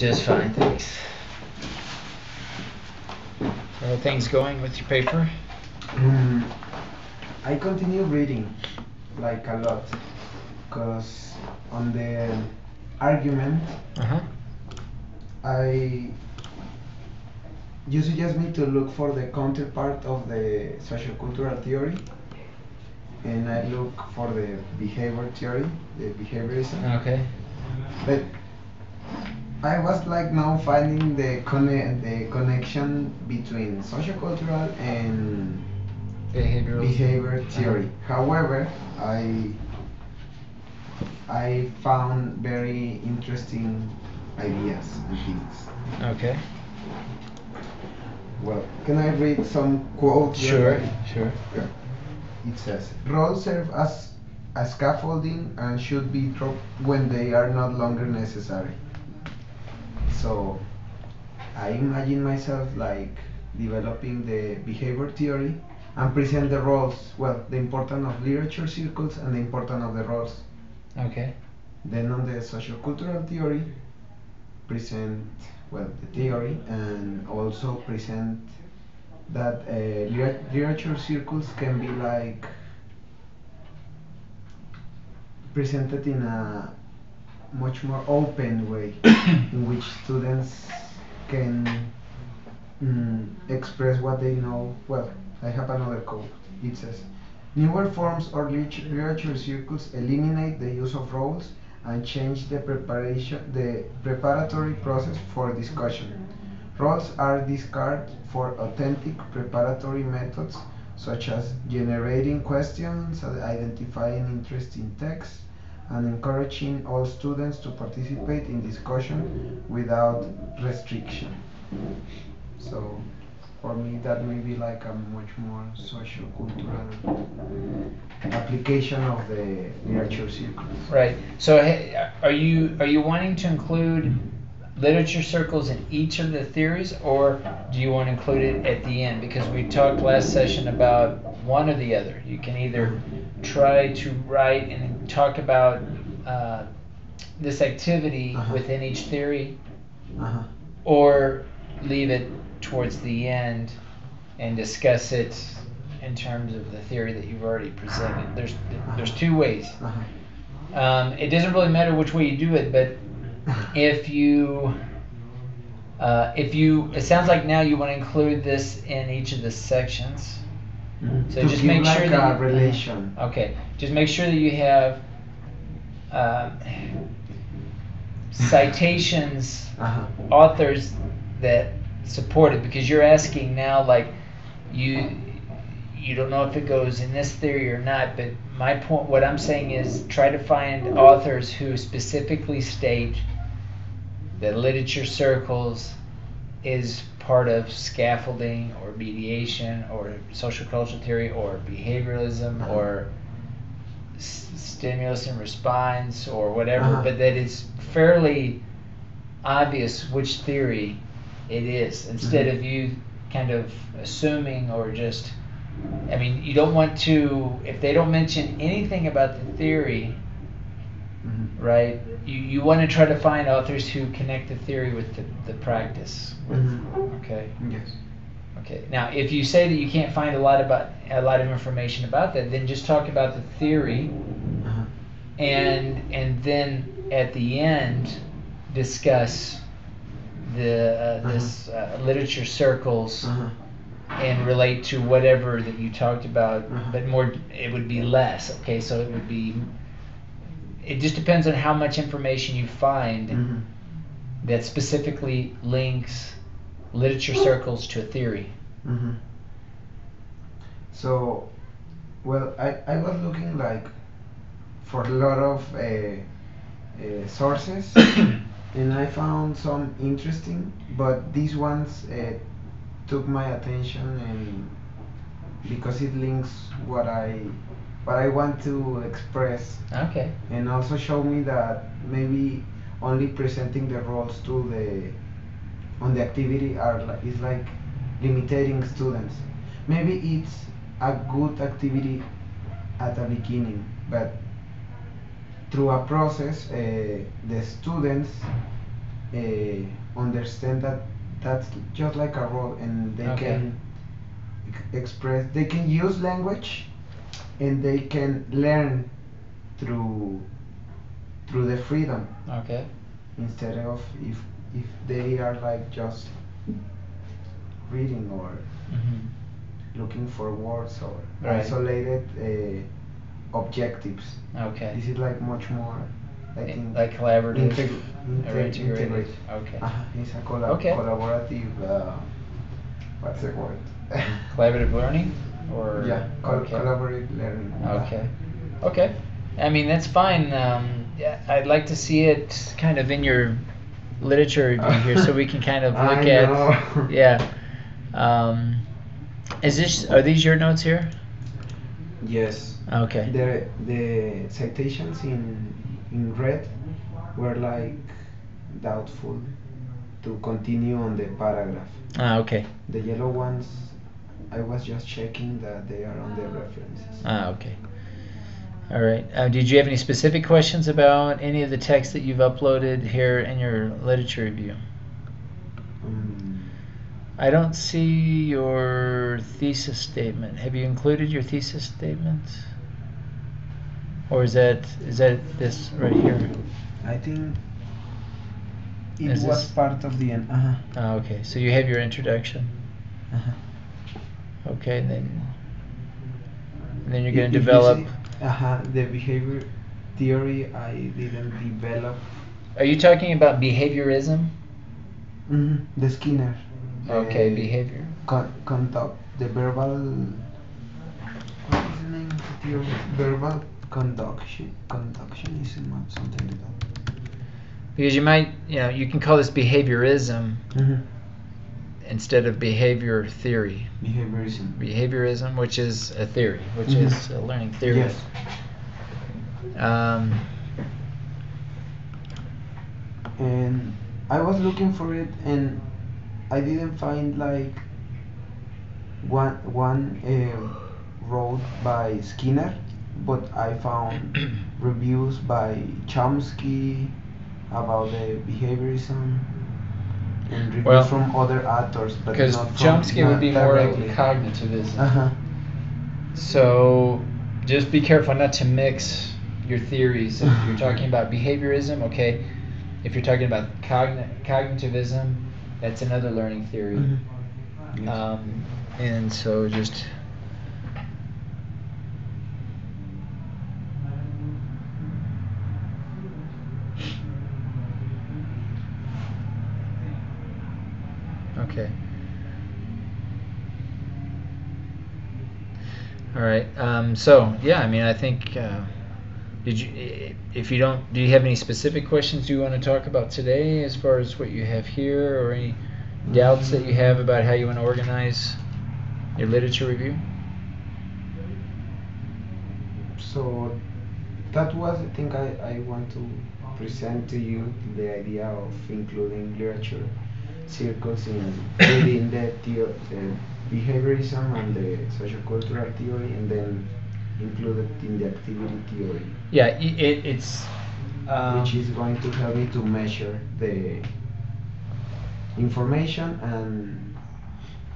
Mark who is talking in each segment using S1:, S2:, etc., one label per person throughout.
S1: Just fine, thanks. How are things going with your paper?
S2: Mm, I continue reading like a lot because on the argument
S1: Uh huh.
S2: I you suggest me to look for the counterpart of the sociocultural theory and I look for the behavior theory, the behaviorism.
S1: Okay.
S2: But I was like now finding the conne- the connection between sociocultural and
S1: Behavioral.
S2: behavior uh-huh. theory. However, I I found very interesting ideas and things.
S1: Okay.
S2: Well, can I read some quotes?
S1: Sure. Sure.
S2: Yeah. It says, roles serve as a scaffolding and should be dropped when they are not longer necessary. So, I imagine myself like developing the behavior theory and present the roles, well, the importance of literature circles and the importance of the roles.
S1: Okay.
S2: Then on the sociocultural theory, present well the theory and also present that uh, liter- literature circles can be like presented in a much more open way in which students can mm, express what they know. Well i have another quote. It says newer forms or literature circles eliminate the use of roles and change the preparation the preparatory process for discussion. Roles are discarded for authentic preparatory methods such as generating questions identifying interest in text and encouraging all students to participate in discussion without restriction so for me that may be like a much more socio-cultural application of the literature circles
S1: Right. So, are you are you wanting to include literature circles in each of the theories, or do you want to include it at the end? Because we talked last session about one or the other. You can either try to write and talk about uh, this activity
S2: Uh-huh.
S1: within each theory,
S2: uh-huh.
S1: or leave it towards the end and discuss it in terms of the theory that you've already presented. There's there's two ways.
S2: Uh-huh.
S1: Um, it doesn't really matter which way you do it, but if you uh, if you it sounds like now you want to include this in each of the sections.
S2: Mhm.
S1: So
S2: to
S1: just make
S2: like
S1: sure that you-
S2: relation
S1: Okay, just make sure that you have um, citations,
S2: uh-huh.
S1: authors that support it, because you're asking now like you you don't know if it goes in this theory or not, but my point, what I'm saying is try to find authors who specifically state that literature circles is part of scaffolding or mediation or social cultural theory or behavioralism
S2: Uh-huh.
S1: or s- stimulus and response or whatever,
S2: Uh-huh.
S1: but that it's fairly obvious which theory it is instead
S2: Mhm.
S1: of you kind of assuming or just I mean, you don't want to if they don't mention anything about the theory. Right? You you want to try to find authors who connect the theory with the, the practice.
S2: Mhm.
S1: Okay.
S2: yes
S1: Okay. Now, if you say that you can't find a lot about a lot of information about that, then just talk about the theory,
S2: uh-huh.
S1: and and then at the end discuss the uh, this uh, literature circles
S2: Uh-huh.
S1: and relate to whatever that you talked about,
S2: Uh-huh.
S1: but more it would be less. Okay, so it would be. It just depends on how much information you find
S2: Mhm.
S1: that specifically links literature circles to a theory.
S2: Mhm. So, well, I, I was looking like for a lot of uh, uh, sources, and I found some interesting, but these ones uh, took my attention and because it links what I what I want to express,
S1: Okay.
S2: and also show me that maybe only presenting the roles to the on the activity are like is like limiting students. Maybe it's a good activity at the beginning, but through a process, uh, the students uh, understand that that's just like a role and they
S1: Okay.
S2: can express they can use language and they can learn through through the freedom
S1: Okay.
S2: instead of if if they are like just reading or
S1: hmm
S2: looking for words or
S1: Right.
S2: isolated uh, objectives
S1: Okay.
S2: this is like much more I think
S1: like collaborative
S2: integ-
S1: or
S2: inte-
S1: integrated. Okay.
S2: Uh-huh, it's a colla-
S1: Okay.
S2: collaborative uh, what's the word
S1: Collaborative learning, or
S2: yeah col-
S1: okay.
S2: collaborative learning
S1: Okay. Okay. I mean that's fine. Um, yeah, I'd like to see it kind of in your literature review here, so we can kind of look
S2: I
S1: at.
S2: know.
S1: Yeah. Um, is this are these your notes here?
S2: yes
S1: Okay.
S2: the the citations in in red were like doubtful to continue on the paragraph
S1: Ah, okay.
S2: the yellow ones I was just checking that they are on the references
S1: Ah, okay. All right. Uh, did you have any specific questions about any of the texts that you've uploaded here in your literature review?
S2: um,
S1: I don't see your thesis statement. Have you included your thesis statement? Or is that is that this right here?
S2: I think it
S1: Is
S2: was
S1: this-
S2: part of the end. Uh-huh.
S1: Ah, okay. So you have your introduction.
S2: Uh-huh.
S1: Okay, and then and then you're going to develop.
S2: uh-huh, the behavior theory I didn't develop.
S1: Are you talking about behaviorism?
S2: Mhm, The Skinner.
S1: Okay,
S2: the
S1: behavior.
S2: Con- conduct, the verbal. What is the name theory? Verbal conduction, conductionism or something like that.
S1: Because you might, you know, you can call this behaviorism
S2: Mm-hmm.
S1: Instead of behavior theory.
S2: Behaviorism.
S1: Behaviorism, which is a theory, which
S2: Mhm.
S1: is a learning theory.
S2: Yes.
S1: Um,
S2: and I was looking for it and I didn't find like one one uh, wrote by Skinner, but I found reviews by Chomsky about the behaviorism and reviews
S1: Well,
S2: from other authors, but
S1: because Chomsky would be more
S2: directly.
S1: cognitivism.
S2: Uh-huh.
S1: So just be careful not to mix your theories. If you're talking about behaviorism, okay. If you're talking about cogn- cognitivism, that's another learning theory.
S2: Mhm. Yes.
S1: Um, and so just. Okay. All right. Um, so yeah, I mean, I think. Uh, did you, if you don't, do you have any specific questions you want to talk about today, as far as what you have here, or any doubts that you have about how you want to organize your literature review?
S2: So that was the thing I, I want to present to you the idea of including literature circles in within the, the behaviorism and the sociocultural theory and then included in the activity theory
S1: Yeah, it, it's. Um,
S2: which is going to help me to measure the information and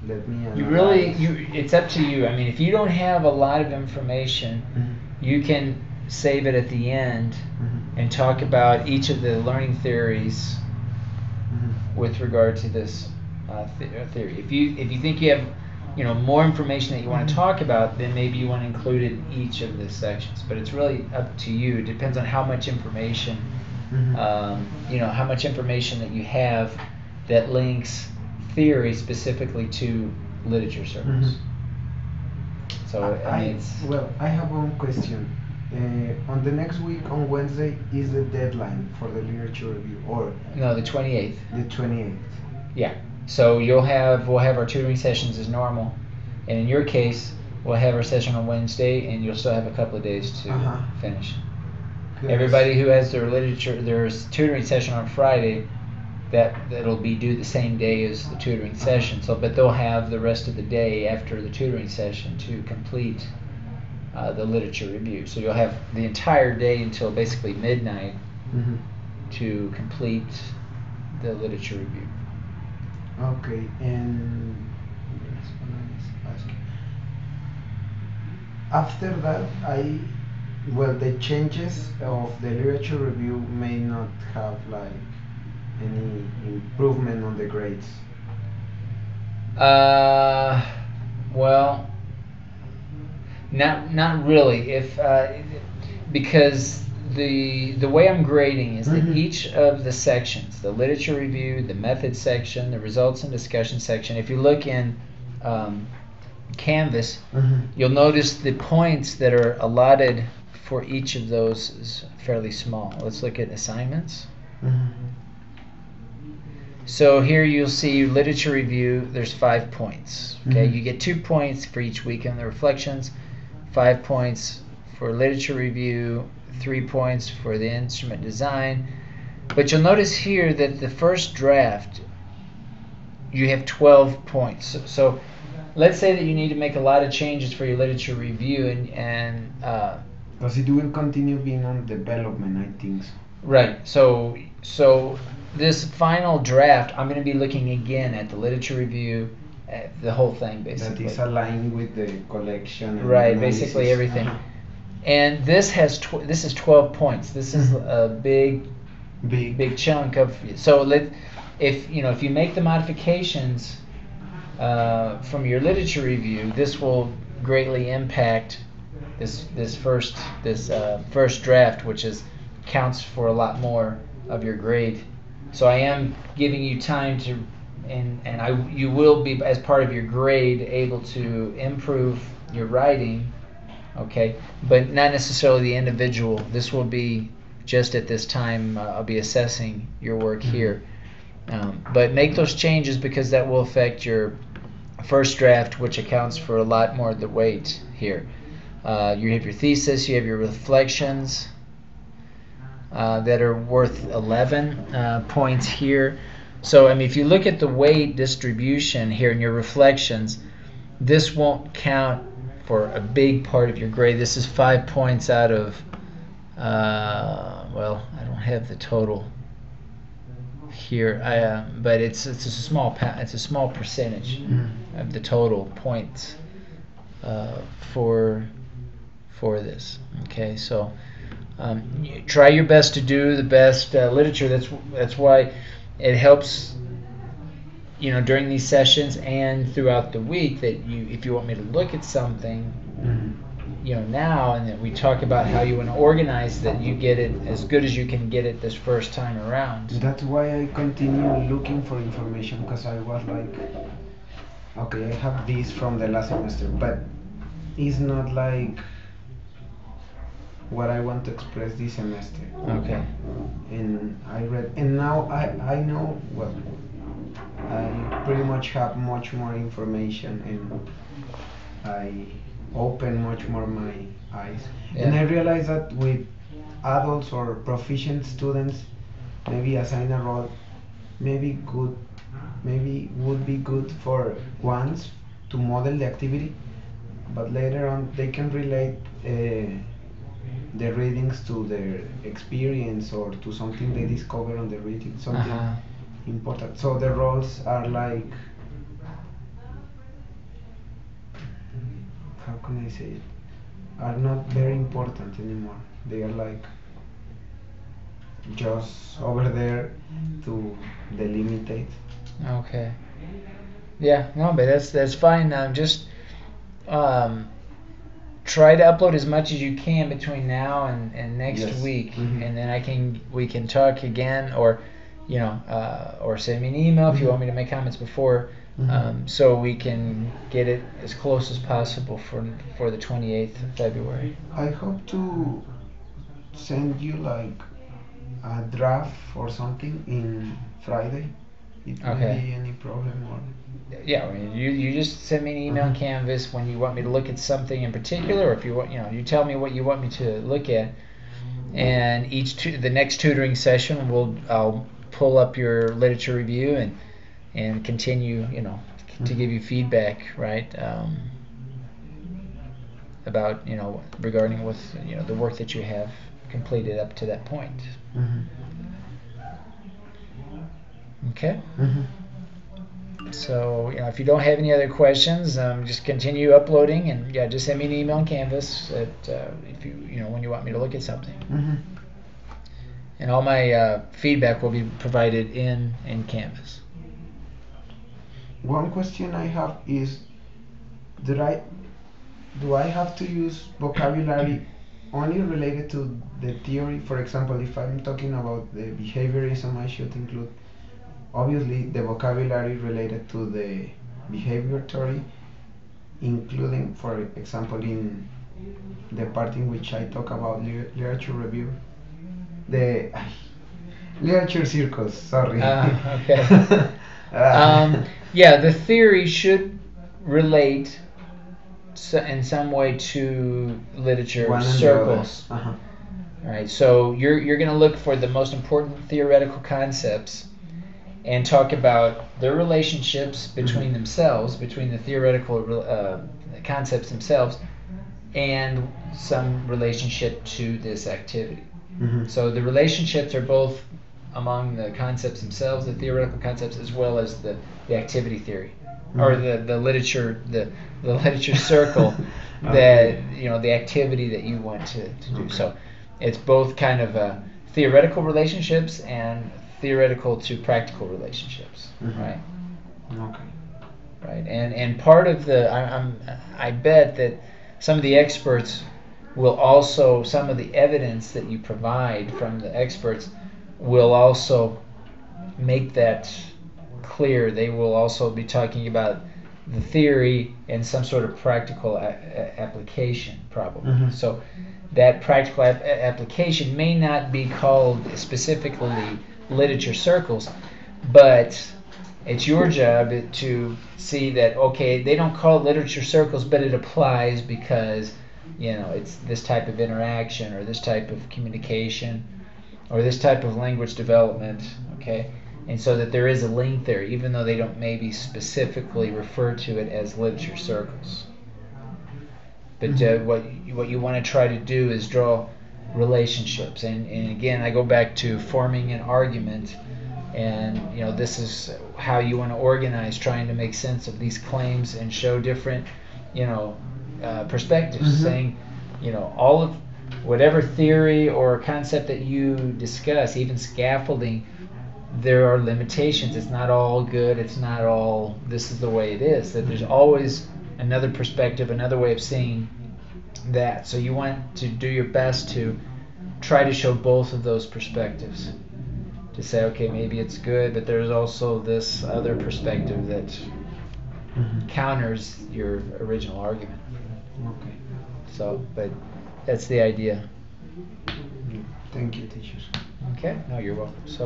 S2: let me
S1: You really, you. It's up to you. I mean, if you don't have a lot of information,
S2: Mhm,
S1: you can save it at the end
S2: mhm,
S1: and talk about each of the learning theories. With regard to this uh, th- uh, theory. If you if you think you have you know more information that you want to talk about, then maybe you want to include it in each of the sections. But it's really up to you. It depends on how much information
S2: Mhm.
S1: um, you know how much information that you have that links theory specifically to literature circles.
S2: Mhm.
S1: So I,
S2: I,
S1: mean, it's,
S2: well, I have one question. Uh, on the next week, on Wednesday, is the deadline for the literature review, or
S1: no the twenty eighth.
S2: the 28th?
S1: Yeah. So you'll have we'll have our tutoring sessions as normal, and in your case, we'll have our session on Wednesday, and you'll still have a couple of days to
S2: Uh-huh.
S1: finish.
S2: 'Cause-
S1: Everybody who has their literature their tutoring session on Friday, that that'll be due the same day as the tutoring session. So, but they'll have the rest of the day after the tutoring session to complete uh, the literature review. So you'll have the entire day until basically midnight
S2: Mhm.
S1: to complete the literature review.
S2: Okay, and that's what I was asking. After that, I well, the changes of the literature review may not have like any improvement on the grades.
S1: Uh, well, not not really. If uh, because the the way I'm grading is that
S2: Mhm.
S1: each of the sections, the literature review, the method section, the results and discussion section. If you look in um, Canvas, you'll notice the points that are allotted for each of those is fairly small. Let's look at assignments. So here you'll see literature review. There's five points. Okay,
S2: Mhm.
S1: you get two points for each week in the reflections, five points for literature review, three points for the instrument design. But you'll notice here that the first draft, you have 12 points. So, so let's say that you need to make a lot of changes for your literature review, and and uh,
S2: Because it will continue being on development, I think. So.
S1: Right. So so this final draft, I'm going to be looking again at the literature review, at the whole thing basically.
S2: is aligned with the collection.
S1: Right,
S2: analysis.
S1: basically everything.
S2: Uh-huh.
S1: And this has tw- this is 12 points. This is
S2: Mhm.
S1: a big
S2: Big.
S1: big chunk of so let if you know if you make the modifications uh, from your literature review, this will greatly impact this this first this uh, first draft, which is counts for a lot more of your grade. So I am giving you time to, and and I you will be as part of your grade able to improve your writing, okay, but not necessarily the individual. This will be just at this time. Uh, I'll be assessing your work
S2: Mhm.
S1: here, um, but make those changes because that will affect your first draft, which accounts for a lot more of the weight here. Uh, you have your thesis, you have your reflections uh, that are worth 11 uh, points here. So, I mean, if you look at the weight distribution here in your reflections, this won't count for a big part of your grade. This is five points out of, uh, well, I don't have the total here, I, uh, but it's it's a small pa- it's a small percentage
S2: Mhm.
S1: of the total points uh, for for this. Okay, so um, try your best to do the best uh, literature. That's that's why it helps. You know, during these sessions and throughout the week, that you, if you want me to look at something,
S2: Mhm.
S1: you know, now, and that we talk about how you want to organize that, you get it as good as you can get it this first time around.
S2: That's why I continue looking for information because I was like, okay, I have this from the last semester, but it's not like what I want to express this semester.
S1: Okay.
S2: And I read, and now I, I know, what I pretty much have much more information and I open much more my eyes. And I realize that with adults or proficient students, maybe assign a role, maybe good, maybe would be good for once to model the activity, but later on they can relate uh, the readings to their experience or to something they discover on the reading, something
S1: Uh-huh.
S2: important. So the roles are like, how can I say it? Are not very important anymore. They are like just over there to delimitate.
S1: Okay. Yeah, no, but that's that's fine. I'm just um, try to upload as much as you can between now and, and next
S2: Yes.
S1: week,
S2: Mhm.
S1: and then I can we can talk again, or you know, uh, or send me an email if you
S2: Mhm.
S1: want me to make comments before,
S2: Mhm.
S1: um, so we can get it as close as possible for for the twenty eighth of February.
S2: I hope to send you like a draft or something in Friday. It won't
S1: Okay.
S2: be any problem or
S1: Yeah, I mean, you you just send me an email on
S2: Mhm.
S1: Canvas when you want me to look at something in particular, or if you want, you know, you tell me what you want me to look at, and each tu- the next tutoring session, we'll I'll pull up your literature review and and continue, you know, to
S2: Mhm.
S1: give you feedback, right? Um, about you know regarding with you know the work that you have completed up to that point. Okay.
S2: Mhm.
S1: So, you know, if you don't have any other questions, um, just continue uploading and yeah, just send me an email on Canvas at, uh, if you, you know, when you want me to look at something.
S2: Mhm.
S1: And all my uh, feedback will be provided in, in Canvas.
S2: One question I have is, do I do I have to use vocabulary only related to the theory? For example, if I'm talking about the behaviorism, I should include obviously the vocabulary related to the behavior theory, including, for example, in the part in which I talk about li- literature review, the literature circles. Sorry.
S1: Ah, okay.
S2: Ah.
S1: Um, yeah, the theory should relate so, in some way to literature
S2: One and the other.
S1: circles.
S2: Uh-huh.
S1: All right, so you're you're going to look for the most important theoretical concepts and talk about their relationships between
S2: Mhm.
S1: themselves, between the theoretical uh, concepts themselves, and some relationship to this activity.
S2: Mhm.
S1: So the relationships are both among the concepts themselves, the theoretical concepts, as well as the, the activity theory, or
S2: Mhm.
S1: the, the literature the, the literature circle that
S2: Okay.
S1: you know the activity that you want to, to do.
S2: Okay.
S1: So it's both kind of uh, theoretical relationships and theoretical to practical relationships,
S2: Mhm.
S1: right?
S2: Okay.
S1: right? And and part of the I, I'm I bet that some of the experts will also some of the evidence that you provide from the experts will also make that clear. They will also be talking about the theory and some sort of practical a- a- application, probably.
S2: Mhm.
S1: So that practical ap- application may not be called specifically literature circles, but it's your job to see that okay they don't call it literature circles but it applies because you know it's this type of interaction or this type of communication or this type of language development okay and so that there is a link there even though they don't maybe specifically refer to it as literature circles but uh,
S2: Mhm.
S1: what what you want to try to do is draw relationships. And, and again i go back to forming an argument and you know this is how you want to organize trying to make sense of these claims and show different you know uh, perspectives
S2: Mhm.
S1: saying you know all of whatever theory or concept that you discuss even scaffolding there are limitations. It's not all good. It's not all this is the way it is. That there's always another perspective another way of seeing that so you want to do your best to try to show both of those perspectives to say okay maybe it's good but there's also this other perspective that
S2: Mhm.
S1: counters your original argument
S2: Okay.
S1: so but that's the idea
S2: Thank you, teachers.
S1: okay no you're welcome so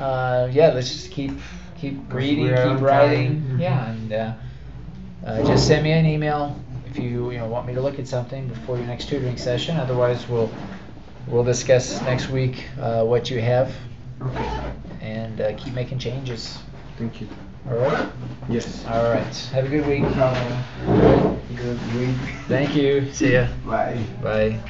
S1: uh, yeah let's just keep keep reading keep writing
S2: time.
S1: yeah and uh, uh, just send me an email if you you know want me to look at something before your next tutoring session otherwise we'll we'll discuss next week uh, what you have
S2: Okay.
S1: and uh, keep making changes
S2: Thank you.
S1: all right
S2: Yes.
S1: all right have a good week
S2: good week.
S1: thank you see ya
S2: Bye.
S1: bye